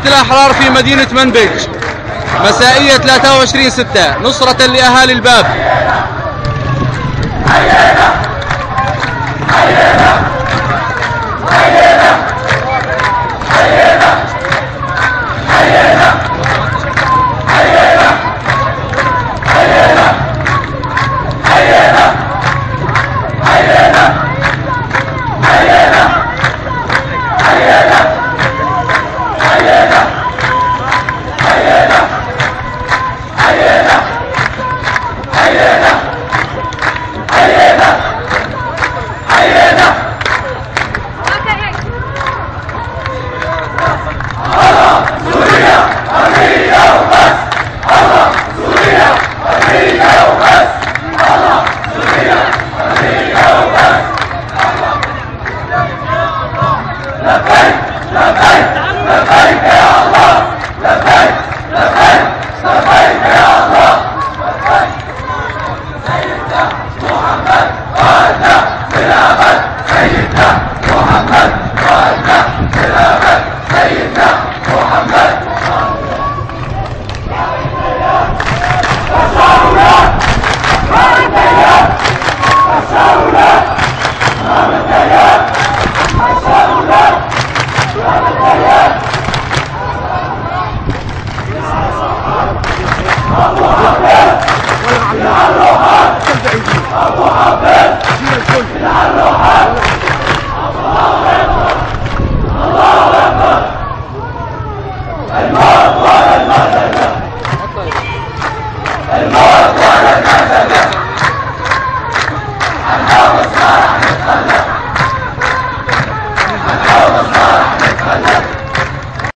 مظاهرة الأحرار في مدينة منبج. مسائية 23 6 نصرة لأهالي الباب. Amen.